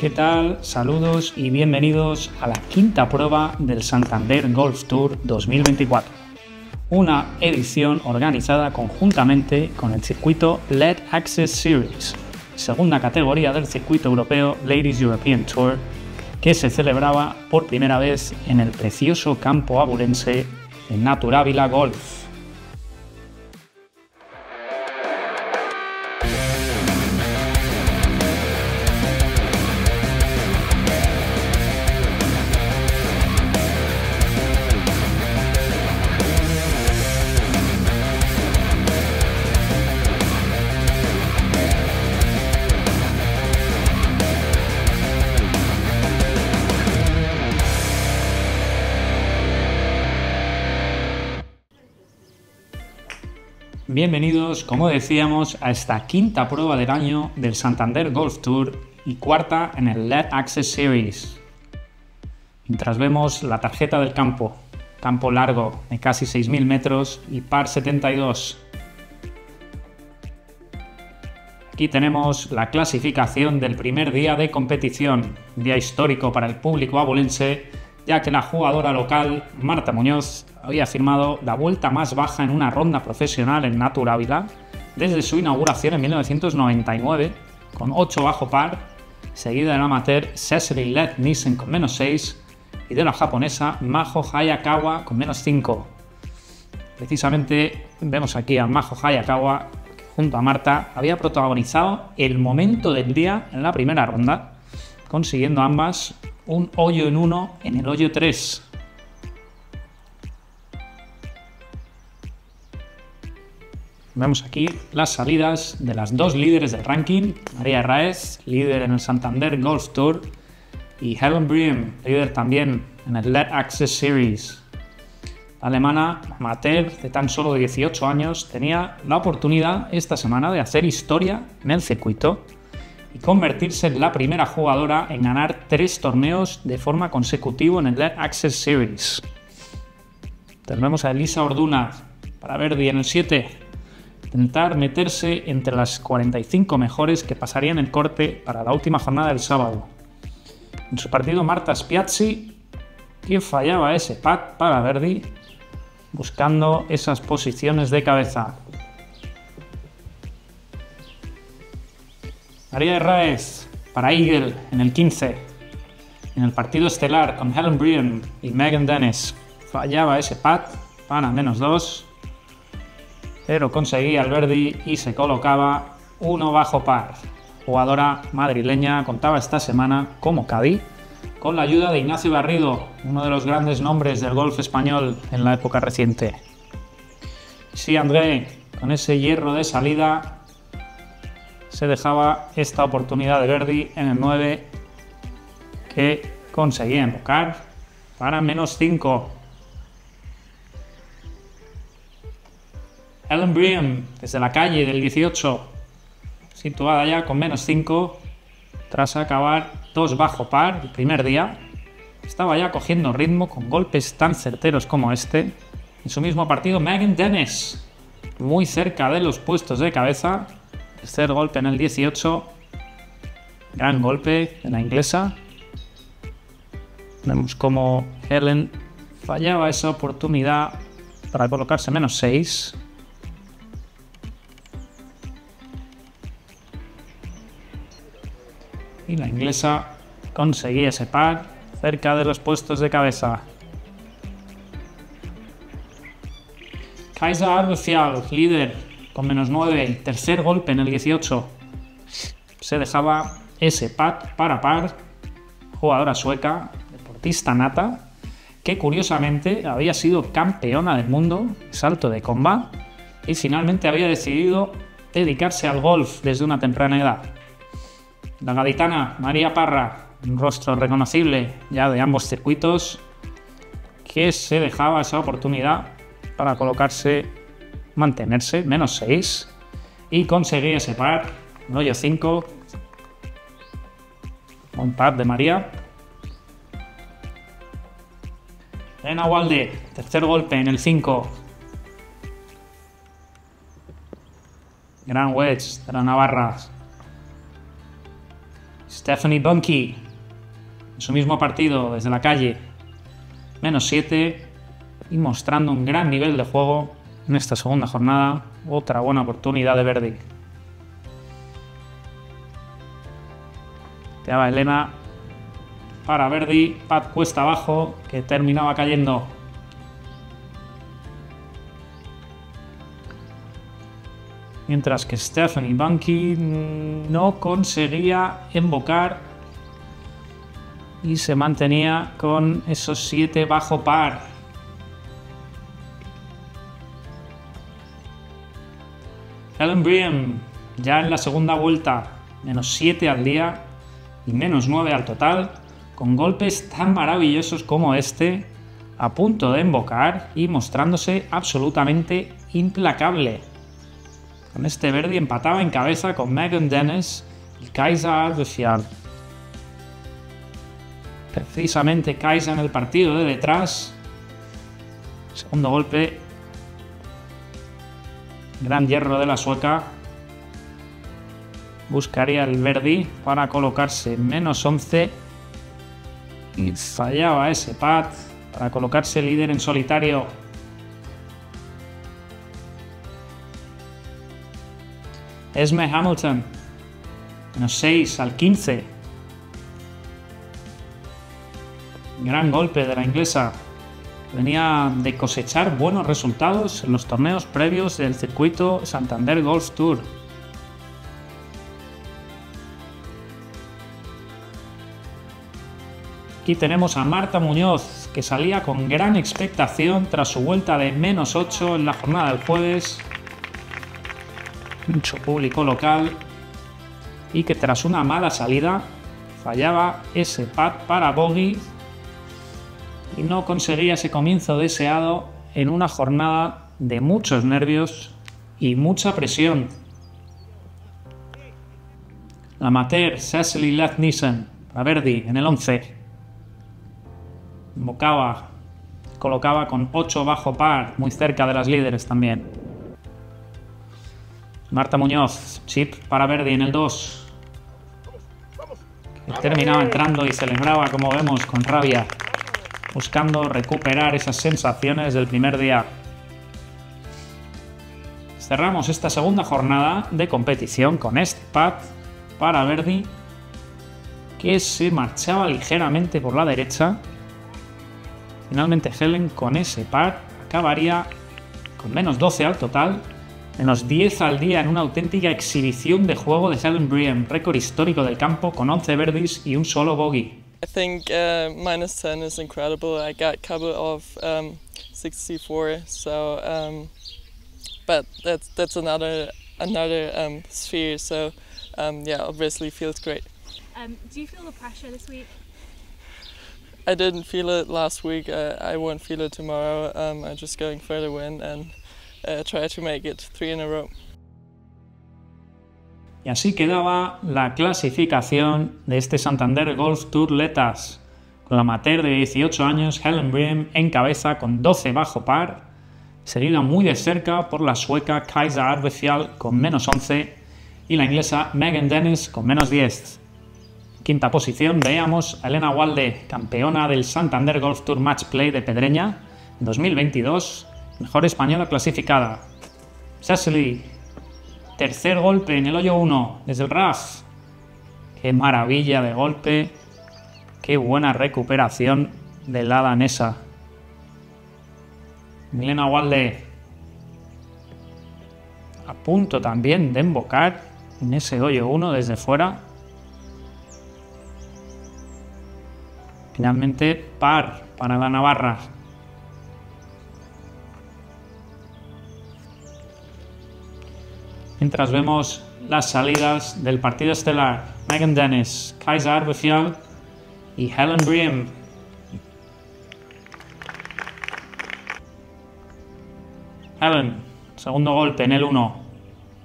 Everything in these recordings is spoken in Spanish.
¿Qué tal? Saludos y bienvenidos a la quinta prueba del Santander Golf Tour 2024. Una edición organizada conjuntamente con el circuito LED Access Series, segunda categoría del circuito europeo Ladies European Tour, que se celebraba por primera vez en el precioso campo abulense de Naturávila Golf. Bienvenidos, como decíamos, a esta quinta prueba del año del Santander Golf Tour y cuarta en el LED Access Series. Mientras vemos la tarjeta del campo, campo largo de casi 6.000 metros y par 72. Aquí tenemos la clasificación del primer día de competición, día histórico para el público abulense ya que la jugadora local, Marta Muñoz, había firmado la vuelta más baja en una ronda profesional en Naturávila desde su inauguración en 1999, con 8 bajo par, seguida del amateur Cecily Led Nissen con menos 6 y de la japonesa Majo Hayakawa con menos 5. Precisamente vemos aquí a Majo Hayakawa que junto a Marta había protagonizado el momento del día en la primera ronda, consiguiendo ambas un hoyo en uno en el hoyo 3. Vemos aquí las salidas de las dos líderes del ranking, María Raez, líder en el Santander Golf Tour, y Helen Briem, líder también en el Let Access Series. La alemana amateur de tan solo 18 años tenía la oportunidad esta semana de hacer historia en el circuito y convertirse en la primera jugadora en ganar tres torneos de forma consecutiva en el Access Series. Tenemos a Elisa Orduna para Verdi en el 7. Intentar meterse entre las 45 mejores que pasarían el corte para la última jornada del sábado. En su partido Marta Spiazzi, que fallaba ese pat para Verdi, buscando esas posiciones de cabeza. María Herráez para Eagle en el 15. En el partido estelar con Helen Brien y Megan Dennis fallaba ese pat para menos 2, pero conseguía el Verdi y se colocaba uno bajo par. Jugadora madrileña contaba esta semana como Cádiz con la ayuda de Ignacio Barrido, uno de los grandes nombres del golf español en la época reciente. Sí, André, con ese hierro de salida se dejaba esta oportunidad de Verdi en el 9 que conseguía embocar para menos 5. Ellen Briem desde la calle del 18, situada ya con menos 5, tras acabar dos bajo par el primer día, estaba ya cogiendo ritmo con golpes tan certeros como este. En su mismo partido, Megan Dennis, muy cerca de los puestos de cabeza, Tercer golpe en el 18. Gran golpe de la inglesa. Vemos como Helen fallaba esa oportunidad para colocarse menos 6. Y la inglesa conseguía ese par cerca de los puestos de cabeza. Kaiser Arfial, líder con menos 9, tercer golpe en el 18. Se dejaba ese pat para par, jugadora sueca, deportista nata, que curiosamente había sido campeona del mundo, salto de comba, y finalmente había decidido dedicarse al golf desde una temprana edad. La gaditana María Parra, un rostro reconocible ya de ambos circuitos, que se dejaba esa oportunidad para colocarse mantenerse, menos 6, y conseguir ese par, hoyo 5, un par de María. Elena Walde, tercer golpe en el 5. Gran wedge de la Navarra. Stephanie Bunky, en su mismo partido desde la calle, menos 7 y mostrando un gran nivel de juego en esta segunda jornada. Otra buena oportunidad de Verdi. Teaba Elena para Verdi, Pat cuesta abajo, que terminaba cayendo. Mientras que Stephanie Bunky no conseguía invocar y se mantenía con esos 7 bajo par. Helen Briem ya en la segunda vuelta, menos 7 al día y menos 9 al total, con golpes tan maravillosos como este, a punto de invocar y mostrándose absolutamente implacable. Con este Verdi empataba en cabeza con Megan Dennis y Kaisa Ardeshian. Precisamente Kaisa en el partido de detrás. Segundo golpe. Gran hierro de la sueca. Buscaría el Verdi para colocarse menos 11. Y fallaba ese pad para colocarse líder en solitario. Esme Hamilton, menos 6 al 15. Gran golpe de la inglesa. Venía de cosechar buenos resultados en los torneos previos del circuito Santander Golf Tour. Aquí tenemos a Marta Muñoz, que salía con gran expectación tras su vuelta de menos 8 en la jornada del jueves. Mucho público local. Y que tras una mala salida fallaba ese pad para Bogey y no conseguía ese comienzo deseado en una jornada de muchos nervios y mucha presión. La amateur Cecily Lathnissen para Verdi en el 11. Invocaba, colocaba con 8 bajo par, muy cerca de las líderes también. Marta Muñoz, chip para Verdi en el 2. terminaba entrando y celebraba, como vemos, con rabia, buscando recuperar esas sensaciones del primer día. Cerramos esta segunda jornada de competición con este pad para Verdi, que se marchaba ligeramente por la derecha. Finalmente Helen con ese pad acabaría con menos 12 al total menos 10 al día en una auténtica exhibición de juego de Helen Briem, récord histórico del campo con 11 verdis y un solo bogey. I think uh, minus 10 is incredible. I got a couple of um, 64, so um, but that's that's another another um, sphere. So um, yeah, obviously feels great. Um, do you feel the pressure this week? I didn't feel it last week. Uh, I won't feel it tomorrow. Um, I'm just going for the win and uh, try to make it three in a row. Y así quedaba la clasificación de este Santander Golf Tour Letas, con la amateur de 18 años Helen Bream en cabeza con 12 bajo par, seguida muy de cerca por la sueca Kaisa Arbecial con menos 11 y la inglesa Megan Dennis con menos 10. Quinta posición veíamos a Elena Walde, campeona del Santander Golf Tour Match Play de Pedreña 2022, Mejor española clasificada. Cecily. Tercer golpe en el hoyo 1 desde el RAF. Qué maravilla de golpe. Qué buena recuperación de la danesa. Milena Walde. A punto también de embocar en ese hoyo 1 desde fuera. Finalmente par para la Navarra. Mientras vemos las salidas del partido estelar. Megan Dennis, Kaiser Arbefial y Helen Briem. Helen, segundo golpe en el 1.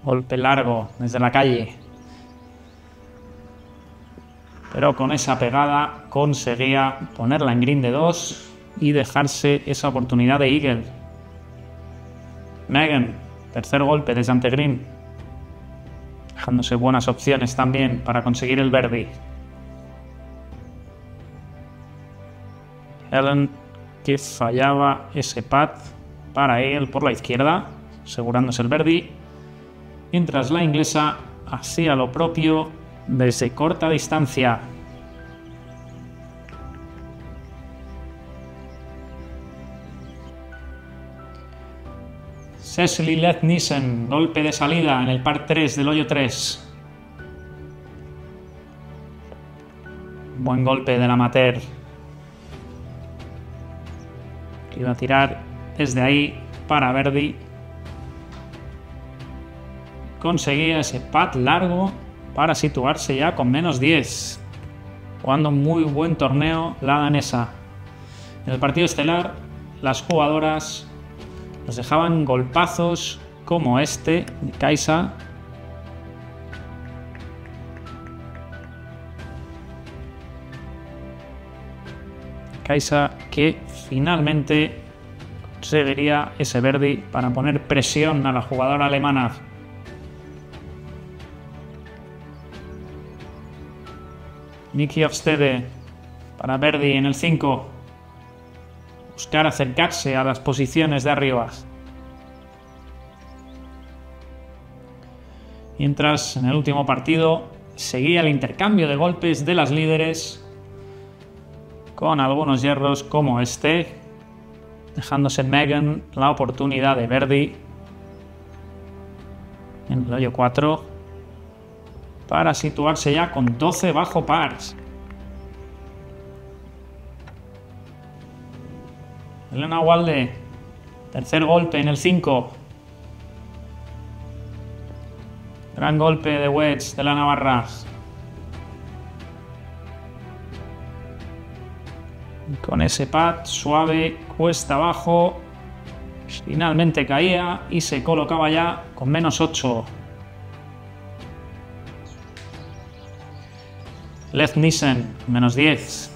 Golpe largo desde la calle. Pero con esa pegada conseguía ponerla en green de 2 y dejarse esa oportunidad de Eagle. Megan, tercer golpe desde ante green dejándose buenas opciones también para conseguir el verdi. Helen que fallaba ese pad para él por la izquierda, asegurándose el verdi. Mientras la inglesa hacía lo propio desde corta distancia. Cecily Nissen, golpe de salida en el par 3 del hoyo 3. Buen golpe del amateur. Iba a tirar desde ahí para Verdi. Conseguía ese pat largo para situarse ya con menos 10. Jugando muy buen torneo la danesa. En el partido estelar, las jugadoras nos dejaban golpazos como este de Kaisa. Kaisa que finalmente conseguiría ese Verdi para poner presión a la jugadora alemana. Niki Ofstede para Verdi en el 5 buscar acercarse a las posiciones de arriba. Mientras en el último partido seguía el intercambio de golpes de las líderes con algunos hierros como este, dejándose Megan la oportunidad de Verdi en el hoyo 4 para situarse ya con 12 bajo pars. Elena Walde. Tercer golpe en el 5. Gran golpe de wedge de la Navarra. Con ese pad suave, cuesta abajo. Finalmente caía y se colocaba ya con menos 8. Left Nissen, menos 10.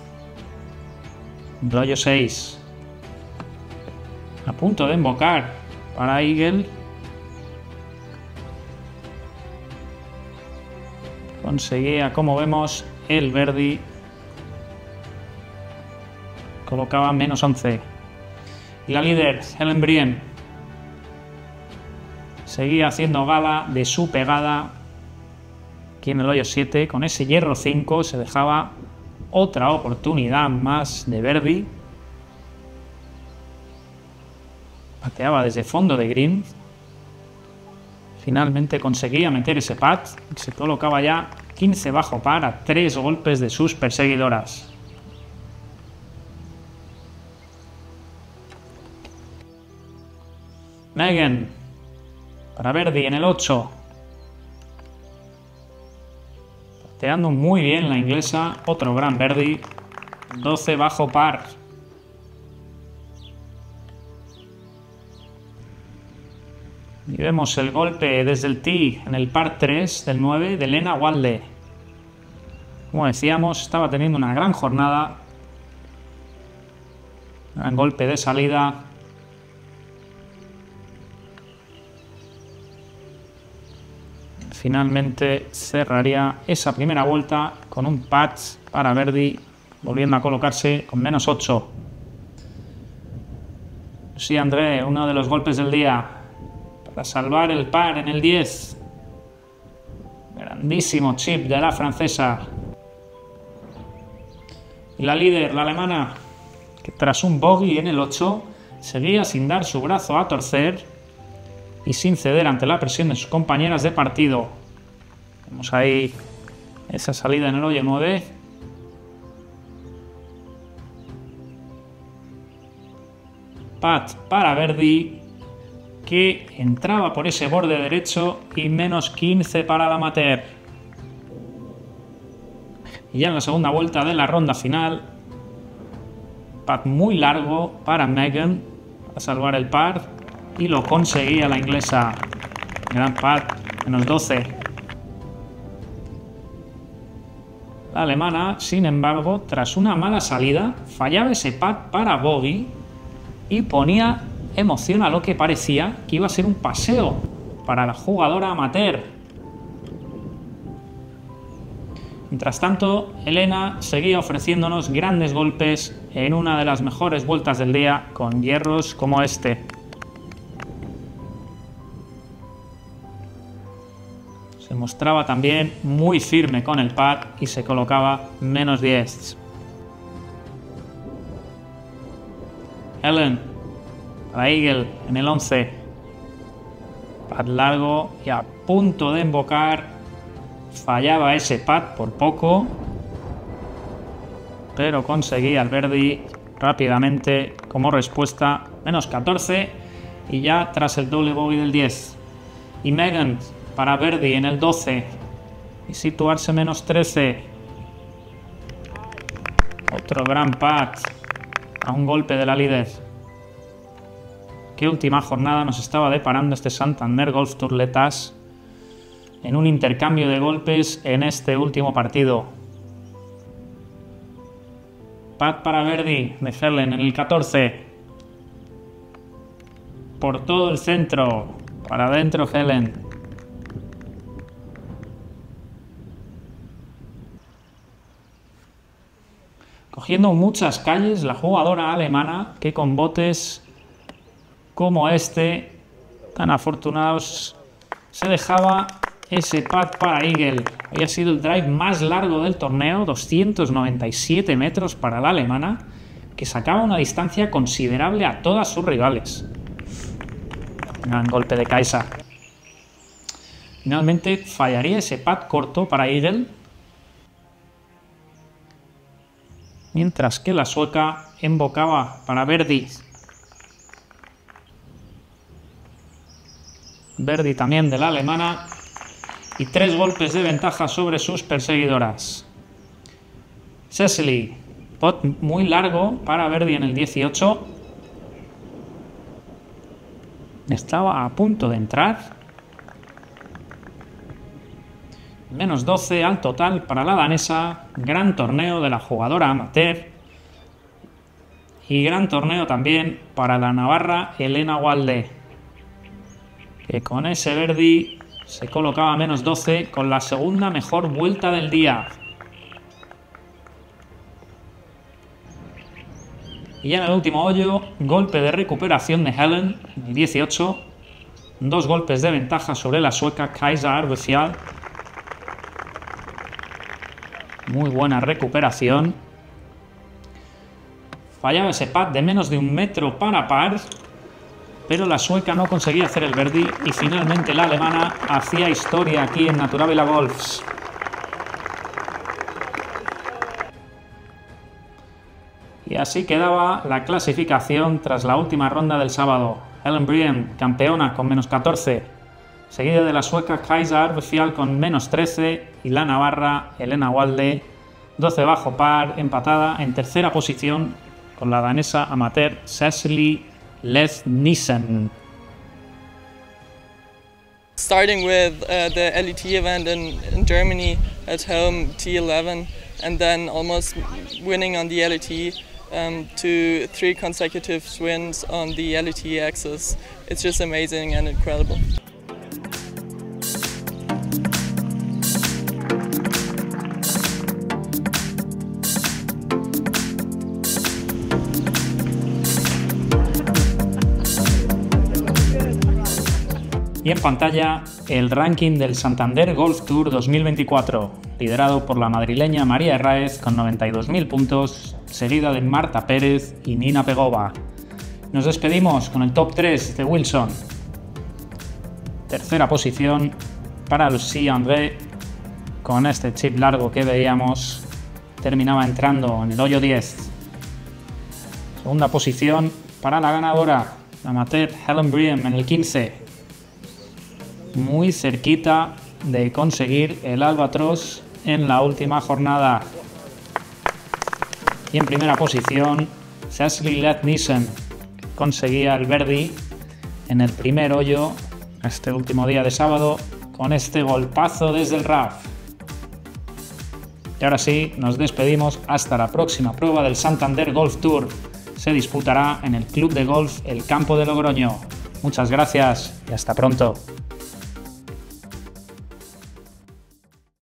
Rollo 6 a punto de invocar para Eagle. Conseguía, como vemos, el Verdi. Colocaba menos 11. Y la líder, Helen Brien, seguía haciendo gala de su pegada aquí en el hoyo 7. Con ese hierro 5 se dejaba otra oportunidad más de Verdi pateaba desde fondo de green. Finalmente conseguía meter ese pad y se colocaba ya 15 bajo par a 3 golpes de sus perseguidoras. Megan para Verdi en el 8. Pateando muy bien la inglesa, otro gran Verdi. 12 bajo par. Y vemos el golpe desde el tee en el par 3 del 9 de Lena Walde. Como decíamos, estaba teniendo una gran jornada. Gran golpe de salida. Finalmente cerraría esa primera vuelta con un patch para Verdi, volviendo a colocarse con menos 8. Sí, André, uno de los golpes del día para salvar el par en el 10. Grandísimo chip de la francesa. Y la líder, la alemana, que tras un bogey en el 8 seguía sin dar su brazo a torcer y sin ceder ante la presión de sus compañeras de partido. Vemos ahí esa salida en el hoyo 9. Pat para Verdi que entraba por ese borde derecho y menos 15 para la amateur. Y ya en la segunda vuelta de la ronda final, pad muy largo para Megan a salvar el par y lo conseguía la inglesa. Gran pad, menos 12. La alemana, sin embargo, tras una mala salida, fallaba ese pad para bogey y ponía emoción a lo que parecía que iba a ser un paseo para la jugadora amateur. Mientras tanto, Elena seguía ofreciéndonos grandes golpes en una de las mejores vueltas del día con hierros como este. Se mostraba también muy firme con el pad y se colocaba menos 10. Ellen Eagle en el 11. Pad largo y a punto de embocar. Fallaba ese pad por poco. Pero conseguía el Verdi rápidamente como respuesta. Menos 14. Y ya tras el doble bogey del 10. Y Megan para Verdi en el 12. Y situarse menos 13. Otro gran pad. A un golpe de la líder qué última jornada nos estaba deparando este Santander Golf Tour Letas en un intercambio de golpes en este último partido. Pat para Verdi de Helen en el 14. Por todo el centro. Para adentro Helen. Cogiendo muchas calles la jugadora alemana que con botes como este, tan afortunados, se dejaba ese pad para Eagle. Había sido el drive más largo del torneo, 297 metros para la alemana, que sacaba una distancia considerable a todas sus rivales. Gran golpe de Kaisa. Finalmente fallaría ese pad corto para Eagle. Mientras que la sueca embocaba para Verdi Verdi también de la alemana y tres golpes de ventaja sobre sus perseguidoras. Cecily, pot muy largo para Verdi en el 18. Estaba a punto de entrar. Menos 12 al total para la danesa. Gran torneo de la jugadora amateur. Y gran torneo también para la navarra Elena Walde que con ese Verdi se colocaba a menos 12 con la segunda mejor vuelta del día. Y en el último hoyo, golpe de recuperación de Helen, en el 18. Dos golpes de ventaja sobre la sueca Kaiser Arbecial. Muy buena recuperación. Fallaba ese pad de menos de un metro para par pero la sueca no conseguía hacer el verdi y finalmente la alemana hacía historia aquí en Naturavila Golfs. Y así quedaba la clasificación tras la última ronda del sábado. Helen Brien, campeona con menos 14, seguida de la sueca Kaiser Arbefial con menos 13 y la navarra Elena Walde, 12 bajo par, empatada en tercera posición con la danesa amateur Cecily Les Nissen. Starting with uh, the LET event in, in Germany at home, T11, and then almost winning on the LET um, to three consecutive wins on the LET axis. It's just amazing and incredible. En pantalla el ranking del Santander Golf Tour 2024, liderado por la madrileña María Herráez con 92.000 puntos, seguida de Marta Pérez y Nina Pegova. Nos despedimos con el top 3 de Wilson. Tercera posición para Lucie André, con este chip largo que veíamos, terminaba entrando en el hoyo 10. Segunda posición para la ganadora, la amateur Helen Briem en el 15, muy cerquita de conseguir el albatros en la última jornada. Y en primera posición, Cecily Nissen conseguía el Verdi en el primer hoyo este último día de sábado con este golpazo desde el RAF. Y ahora sí, nos despedimos hasta la próxima prueba del Santander Golf Tour. Se disputará en el Club de Golf El Campo de Logroño. Muchas gracias y hasta pronto.